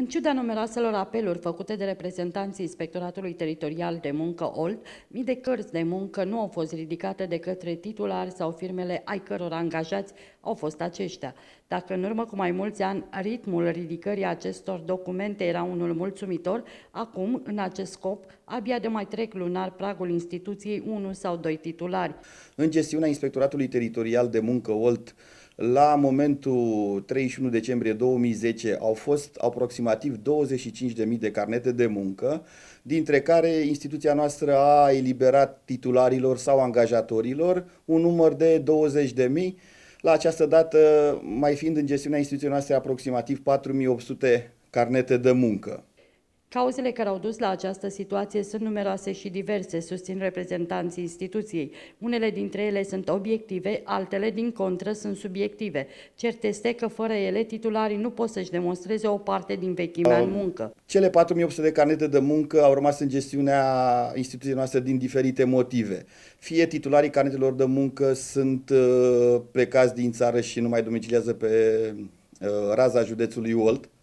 În ciuda numeroaselor apeluri făcute de reprezentanții Inspectoratului Teritorial de Muncă OLT, mii de cărți de muncă nu au fost ridicate de către titulari sau firmele ai căror angajați au fost aceștia. Dacă în urmă cu mai mulți ani ritmul ridicării acestor documente era unul mulțumitor, acum, în acest scop, abia de mai trec lunar pragul instituției 1 sau 2 titulari. În gestiunea Inspectoratului Teritorial de Muncă OLT, la momentul 31 decembrie 2010 au fost aproximativ 25.000 de carnete de muncă, dintre care instituția noastră a eliberat titularilor sau angajatorilor un număr de 20.000. La această dată, mai fiind în gestiunea instituției noastre aproximativ 4.800 carnete de muncă. Cauzele care au dus la această situație sunt numeroase și diverse, susțin reprezentanții instituției. Unele dintre ele sunt obiective, altele, din contră, sunt subiective. Cert este că fără ele, titularii nu pot să-și demonstreze o parte din vechimea în muncă. Cele 4800 de carnete de muncă au rămas în gestiunea instituției noastre din diferite motive. Fie titularii carnetelor de muncă sunt uh, plecați din țară și nu mai domiciliază pe uh, raza județului Olt, Uh,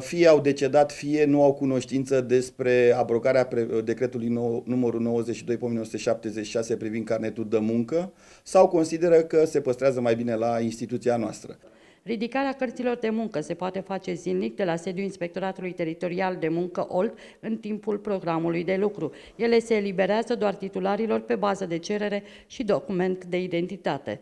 fie au decedat, fie nu au cunoștință despre abrogarea decretului numărul 92 1976 privind carnetul de muncă sau consideră că se păstrează mai bine la instituția noastră. Ridicarea cărților de muncă se poate face zilnic de la sediul Inspectoratului Teritorial de Muncă OLT în timpul programului de lucru. Ele se eliberează doar titularilor pe bază de cerere și document de identitate.